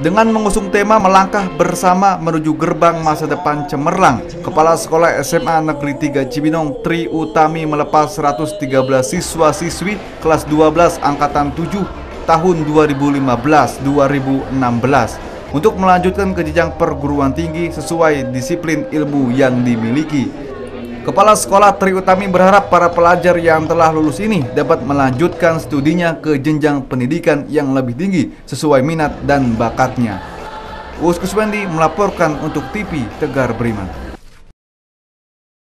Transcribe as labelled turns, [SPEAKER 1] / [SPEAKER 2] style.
[SPEAKER 1] Dengan mengusung tema melangkah bersama menuju gerbang masa depan cemerlang, Kepala Sekolah SMA Negeri 3 Cibinong Tri Utami melepas 113 siswa-siswi kelas 12 Angkatan 7 tahun 2015-2016 untuk melanjutkan ke perguruan tinggi sesuai disiplin ilmu yang dimiliki. Kepala Sekolah Tri Utami berharap para pelajar yang telah lulus ini dapat melanjutkan studinya ke jenjang pendidikan yang lebih tinggi sesuai minat dan bakatnya. Us Kuswendi melaporkan untuk TV Tegar Beriman.